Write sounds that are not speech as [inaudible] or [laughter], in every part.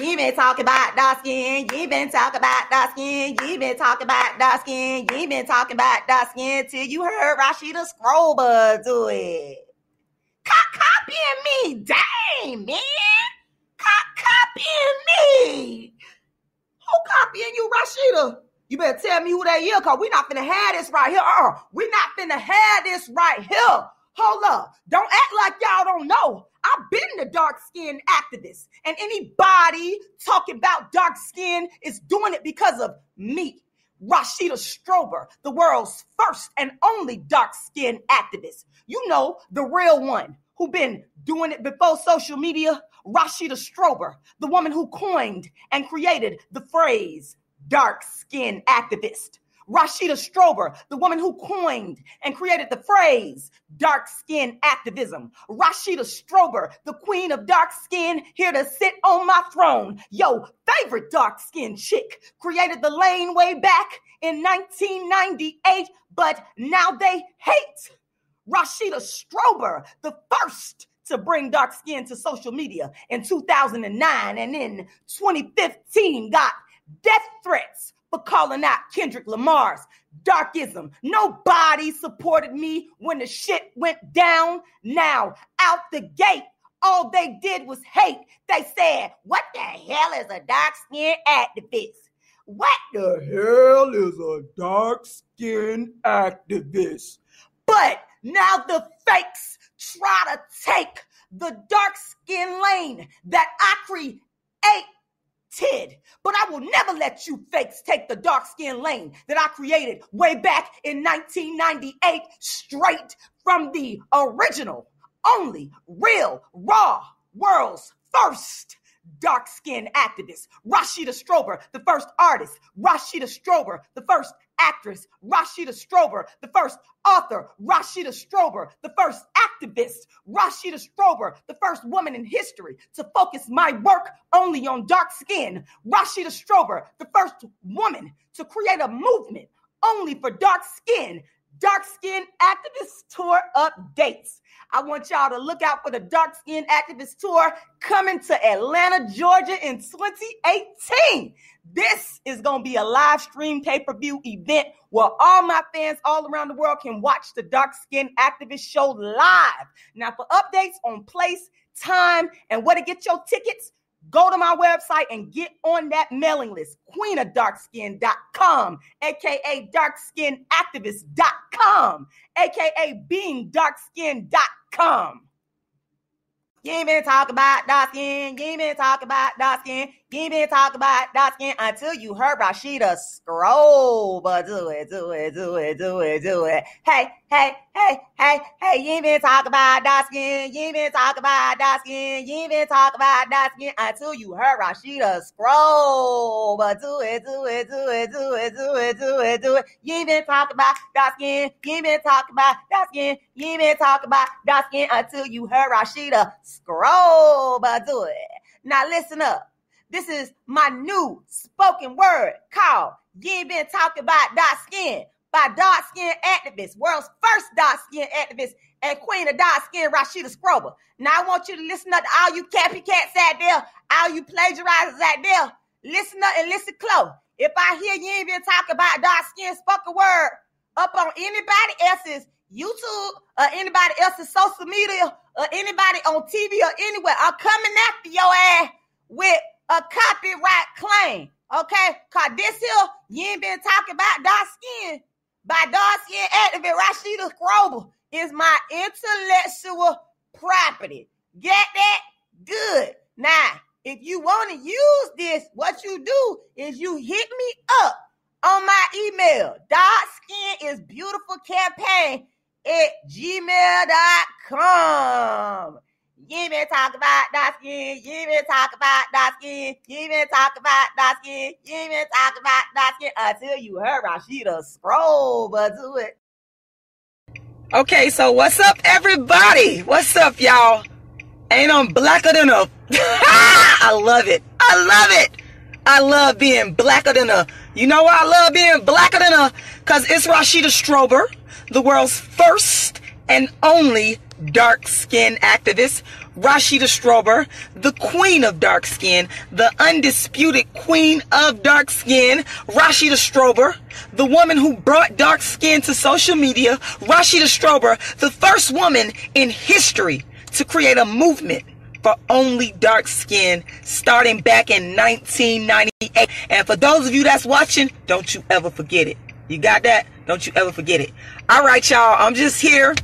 You been talking about dark skin. You been talking about dark skin. You been talking about dark skin. You been talking about dark skin till you heard Rashida Strober do it. Cop copying me, dang man. Cop copying me. Who copying you, Rashida? You better tell me who that is, cause we not finna have this right here. Uh, we not finna have this right here. Hold up. Don't act like y'all don't know. I've been the dark skin activist, and anybody talking about dark skin is doing it because of me, Rashida Strober, the world's first and only dark skin activist. You know, the real one who been doing it before social media, Rashida Strober, the woman who coined and created the phrase dark skin activist. Rashida Strober, the woman who coined and created the phrase dark skin activism. Rashida Strober, the queen of dark skin, here to sit on my throne. Yo, favorite dark skin chick, created the lane way back in 1998, but now they hate. Rashida Strober, the first to bring dark skin to social media in 2009 and in 2015 got death threats for calling out Kendrick Lamar's darkism. Nobody supported me when the shit went down. Now, out the gate, all they did was hate. They said, What the hell is a dark skinned activist? What the hell is a dark skinned activist? But now the fakes try to take the dark skin lane that I create Tid. But I will never let you fakes take the dark skin lane that I created way back in 1998, straight from the original, only real, raw, world's first dark skinned activist. Rashida Strober, the first artist. Rashida Strober, the first actress. Rashida Strober, the first author. Rashida Strober, the first activist. Rashida Strober, the first woman in history to focus my work only on dark skin. Rashida Strober, the first woman to create a movement only for dark skin. Dark Skin Activist Tour updates. I want y'all to look out for the Dark Skin Activist Tour coming to Atlanta, Georgia in 2018. This is going to be a live stream pay per view event where all my fans all around the world can watch the Dark Skin Activist Show live. Now, for updates on place, time, and where to get your tickets, go to my website and get on that mailing list, queenofdarkskin.com, aka darkskinactivist.com, aka beingdarkskin.com. You ain't been talking about dark skin. You ain't been talking about dark skin. You ain't been talking about dark skin until you heard Rashida Strober do it, do it, do it, do it, do it. Hey, hey, hey, hey, hey. You ain't been talking about dark skin. You ain't been talking about dark skin. You ain't been talking about dark skin until you heard Rashida Strober do it, do it, do it, do it, do it, do it, do it. You ain't been talking about dark skin. You ain't been talking about dark skin. You ain't been talking about dark skin until you heard Rashida Strober do it. Now listen up. This is my new spoken word called You Been Talking About Dark Skin by dark skin activist, world's first dark skin activist and queen of dark skin, Rashida Strober. Now I want you to listen up to all you cappy copycats out there, all you plagiarizers out there. Listen up and listen close. If I hear you ain't been talking about dark skin spoken word up on anybody else's YouTube or anybody else's social media or anybody on TV or anywhere, I'm coming after your ass with a copyright claim. Okay? Cause this here, you ain't been talking about dark skin by dark skin activist Rashida Strober is my intellectual property. Get that? Good. Now, if you want to use this, what you do is you hit me up on my email. Dark skin is beautiful campaign at gmail.com. You been talk about dark skin. You been talk about dark skin. You been talk about dark skin. You been talk about dark skin until you heard Rashida Strober do it. Okay, so what's up, everybody? What's up, y'all? Ain't I'm blacker than a. [laughs] I love it. I love it. I love being blacker than a. You know why I love being blacker than a? Cause it's Rashida Strober, the world's first and only dark skin activist. Rashida Strober, the queen of dark skin, the undisputed queen of dark skin, Rashida Strober, the woman who brought dark skin to social media, Rashida Strober, the first woman in history to create a movement for only dark skin starting back in 1998. And for those of you that's watching, don't you ever forget it. You got that? Don't you ever forget it. All right, y'all. I'm just here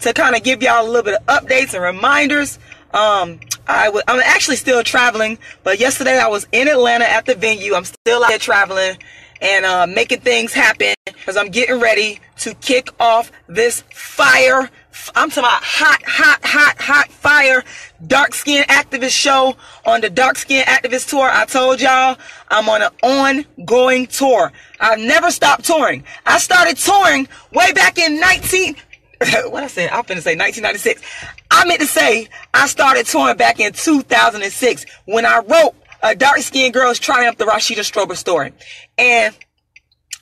to kind of give y'all a little bit of updates and reminders. Um, I w- I'm actually still traveling, but yesterday I was in Atlanta at the venue. I'm still out there traveling and uh, making things happen because I'm getting ready to kick off this fire. I'm talking about hot, hot, hot, hot fire dark skin activist show on the dark skin activist tour. I told y'all I'm on an ongoing tour. I've never stopped touring. I started touring way back in 19. [laughs] what I said? I'm finna say 1996. I meant to say I started touring back in 2006 when I wrote a dark skinned girl's triumph, the Rashida Strober story. And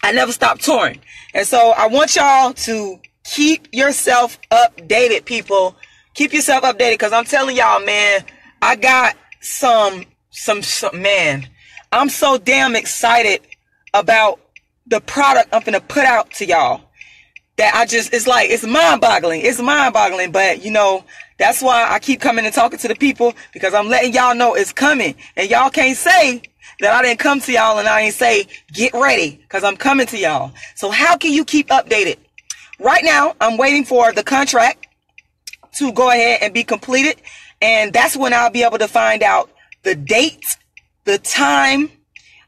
I never stopped touring. And so I want y'all to keep yourself updated, people. Keep yourself updated because I'm telling y'all, man, I got some, some, some, man, I'm so damn excited about the product I'm gonna put out to y'all that I just, it's like, it's mind boggling. It's mind boggling. But you know, that's why I keep coming and talking to the people because I'm letting y'all know it's coming. And y'all can't say that I didn't come to y'all and I ain't say, get ready because I'm coming to y'all. So how can you keep updated? Right now, I'm waiting for the contract to go ahead and be completed. And that's when I'll be able to find out the date, the time,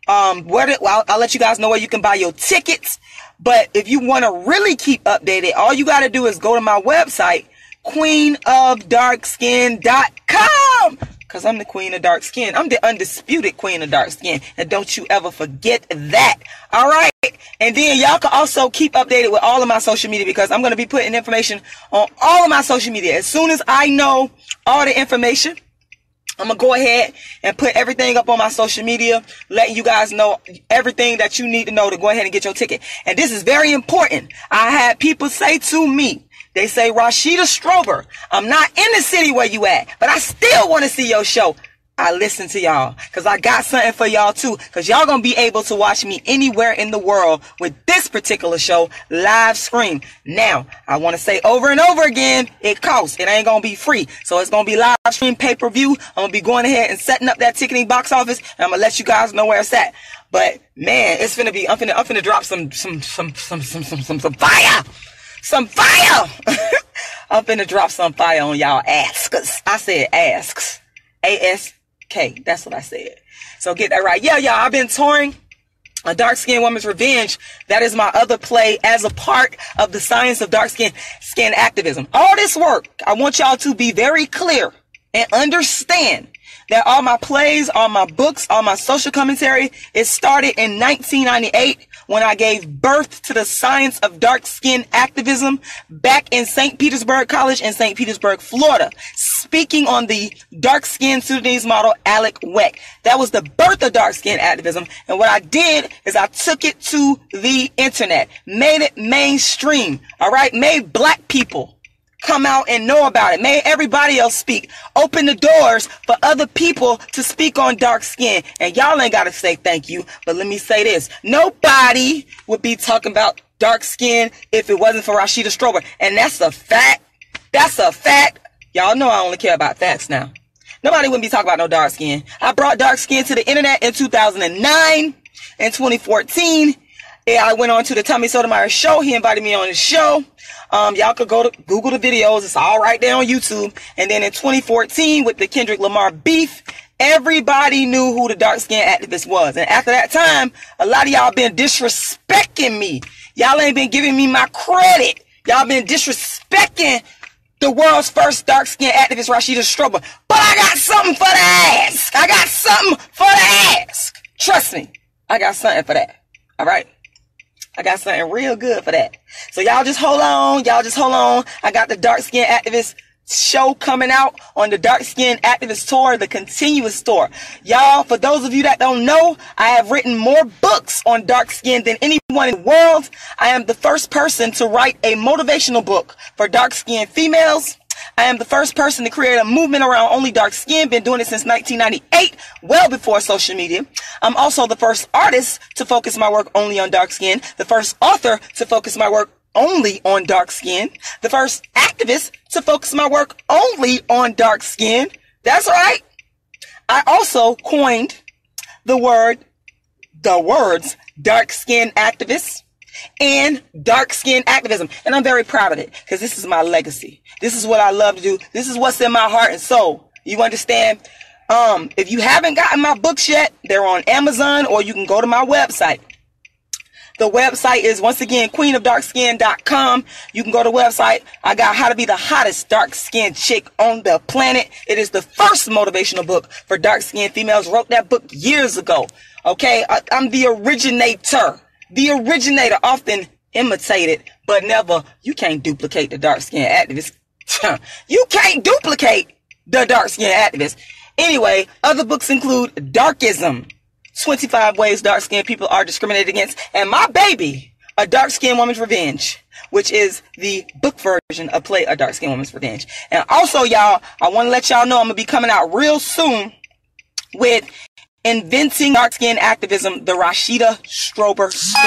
um, where to, well, I'll, I'll let you guys know where you can buy your tickets. But if you want to really keep updated, all you got to do is go to my website, queenofdarkskin.com. Cause I'm the queen of dark skin. I'm the undisputed queen of dark skin. And don't you ever forget that. All right. And then y'all can also keep updated with all of my social media because I'm going to be putting information on all of my social media. As soon as I know all the information, I'm gonna go ahead and put everything up on my social media, letting you guys know everything that you need to know to go ahead and get your ticket. And this is very important. I had people say to me, they say, Rashida Strober, I'm not in the city where you at, but I still want to see your show. I listen to y'all because I got something for y'all too. Because y'all gonna be able to watch me anywhere in the world with this particular show live stream. Now, I want to say over and over again, it costs. It ain't gonna be free. So it's gonna be live stream pay per view. I'm gonna be going ahead and setting up that ticketing box office, and I'm gonna let you guys know where it's at. But man, it's gonna be. I'm gonna. I'm gonna drop some some some some some some some, some fire some fire. [laughs] I'm finna drop some fire on y'all asks. I said asks. A-S-K. That's what I said. So get that right. Yeah, y'all, I've been touring a dark skinned woman's revenge. That is my other play as a part of the science of dark skin skin activism. All this work, I want y'all to be very clear and understand that all my plays, all my books, all my social commentary, it started in 1998 when I gave birth to the science of dark skin activism back in St. Petersburg College in St. Petersburg, Florida, speaking on the dark skin Sudanese model Alek Wek. That was the birth of dark skin activism. And what I did is I took it to the internet, made it mainstream. All right. Made black people come out and know about it. May everybody else speak. Open the doors for other people to speak on dark skin. And y'all ain't got to say thank you. But let me say this. Nobody would be talking about dark skin if it wasn't for Rashida Strober. And that's a fact. That's a fact. Y'all know I only care about facts now. Nobody wouldn't be talking about no dark skin. I brought dark skin to the internet in 2009 and 2014. Yeah, I went on to the Tommy Sotomayor show. He invited me on his show. Um, y'all could go to Google the videos. It's all right there on YouTube. And then in 2014 with the Kendrick Lamar beef, everybody knew who the dark skinned activist was. And after that time, a lot of y'all been disrespecting me. Y'all ain't been giving me my credit. Y'all been disrespecting the world's first dark skinned activist, Rashida Strober. But I got something for the ask. I got something for the ask. Trust me. I got something for that. All right. I got something real good for that. So y'all just hold on. Y'all just hold on. I got the dark skin activist show coming out on the dark skin activist tour, the continuous tour. Y'all, for those of you that don't know, I have written more books on dark skin than anyone in the world. I am the first person to write a motivational book for dark skinned females. I am the first person to create a movement around only dark skin. Been doing it since 1998, well before social media. I'm also the first artist to focus my work only on dark skin. The first author to focus my work only on dark skin. The first activist to focus my work only on dark skin. That's right. I also coined the word, the words dark skin activist and dark skin activism. And I'm very proud of it because this is my legacy. This is what I love to do. This is what's in my heart and soul. You understand? Um, if you haven't gotten my books yet, they're on Amazon or you can go to my website. The website is once again queenofdarkskin.com. You can go to the website. I got how to be the hottest dark skinned chick on the planet. It is the first motivational book for dark skinned females. Wrote that book years ago. Okay. I, I'm the originator. The originator often imitated, but never, you can't duplicate the dark skinned activist. you can't duplicate the dark skinned activist. Anyway, other books include Darkism, 25 ways dark skinned people are discriminated against, and my baby, A Dark Skinned Woman's Revenge, which is the book version of Play a Dark Skinned Woman's Revenge. And also, y'all, I want to let y'all know I'm going to be coming out real soon with Inventing Dark Skin Activism, the Rashida Strober story.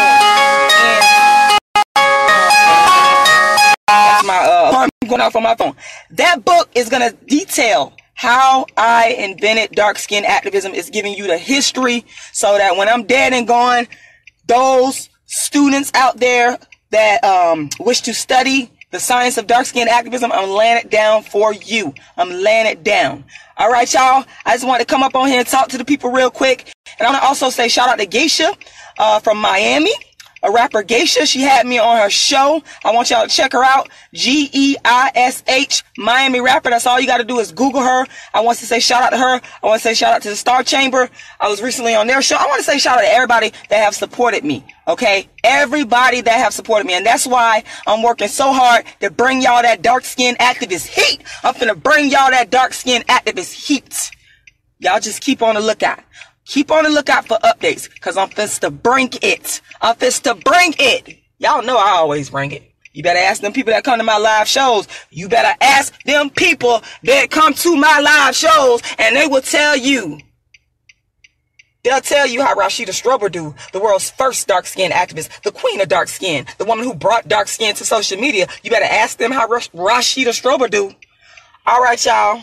And that's my uh, going off on my phone. That book is going to detail how I invented dark skin activism. Is giving you the history so that when I'm dead and gone, those students out there that um, wish to study the science of dark skin activism, I'm laying it down for you. I'm laying it down. All right, y'all. I just wanted to come up on here and talk to the people real quick. And I want to also say shout out to Geisha uh, from Miami a rapper Geisha. She had me on her show. I want y'all to check her out. G E I S H Miami rapper. That's all you got to do is Google her. I want to say shout out to her. I want to say shout out to the Star Chamber. I was recently on their show. I want to say shout out to everybody that have supported me. Okay. Everybody that have supported me. And that's why I'm working so hard to bring y'all that dark skin activist heat. I'm finna bring y'all that dark skin activist heat. Y'all just keep on the lookout. Keep on the lookout for updates, cause I'm fist to bring it. I'm fist to bring it. Y'all know I always bring it. You better ask them people that come to my live shows. You better ask them people that come to my live shows, and they will tell you. They'll tell you how Rashida Strober do, the world's first dark skin activist, the queen of dark skin, the woman who brought dark skin to social media. You better ask them how Rashida Strober do. All right, y'all.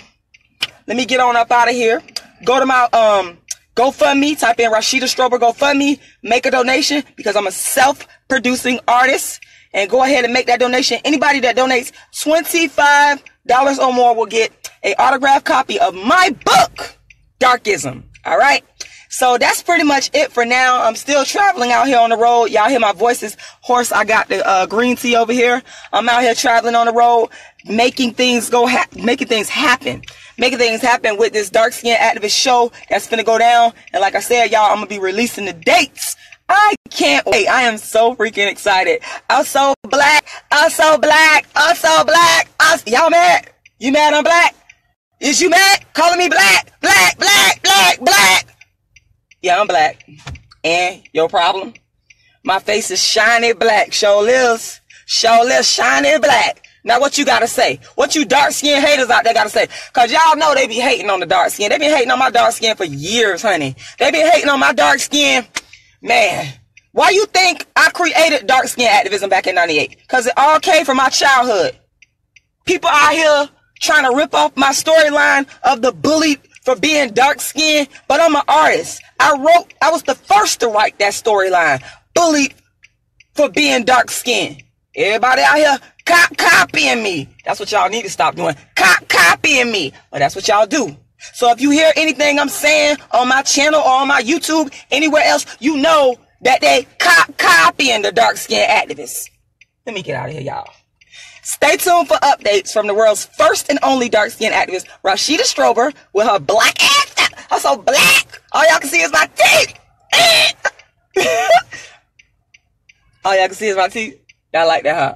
Let me get on up out of here. Go to my um GoFundMe, type in Rashida Strober GoFundMe, make a donation because I'm a self-producing artist and go ahead and make that donation. Anybody that donates $25 or more will get a autographed copy of my book, Darkism. All right. So that's pretty much it for now. I'm still traveling out here on the road. Y'all hear my voices hoarse. I got the uh, green tea over here. I'm out here traveling on the road, making things go, ha- making things happen making things happen with this dark skin activist show that's gonna go down. And like I said, y'all, I'm gonna be releasing the dates. I can't wait. I am so freaking excited. I'm so black. I'm so black. I'm so black. I'm, y'all mad? You mad I'm black? Is you mad? Calling me black? Black, black, black, black. Yeah, I'm black. And your problem? My face is shiny black. Show lives. Show lives shiny black. Now what you gotta say? What you dark skin haters out there gotta say? Cause y'all know they be hating on the dark skin. They been hating on my dark skin for years, honey. They been hating on my dark skin. Man, why you think I created dark skin activism back in 98? Cause it all came from my childhood. People out here trying to rip off my storyline of the bullied for being dark skinned, but I'm an artist. I wrote, I was the first to write that storyline. Bullied for being dark skinned. Everybody out here Cop copying me. That's what y'all need to stop doing. Cop copying me. But that's what y'all do. So if you hear anything I'm saying on my channel or on my YouTube, anywhere else, you know that they cop copying the dark skinned activists. Let me get out of here, y'all. Stay tuned for updates from the world's first and only dark skinned activist, Rashida Strober, with her black ass. I'm so black. All y'all can see is my teeth. [laughs] All y'all can see is my teeth. Y'all like that, huh?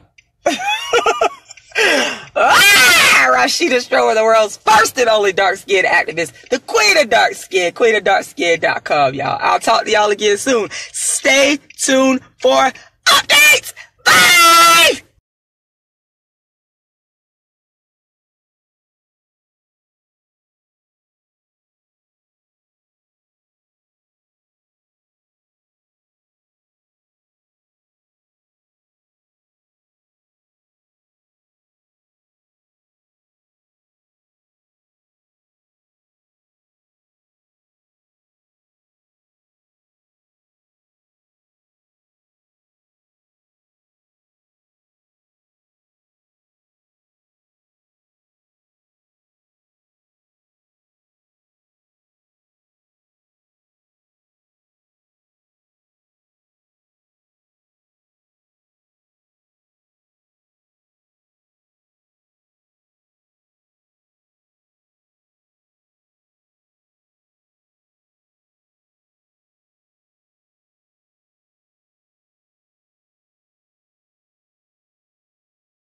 Ah, Rashida Strober, the world's first and only dark skinned activist, the queen of dark skin, queen of dark skin.com, y'all. I'll talk to y'all again soon. Stay tuned for updates. Bye!